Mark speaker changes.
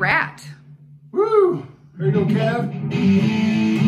Speaker 1: rat. Woo! There you go, Cav.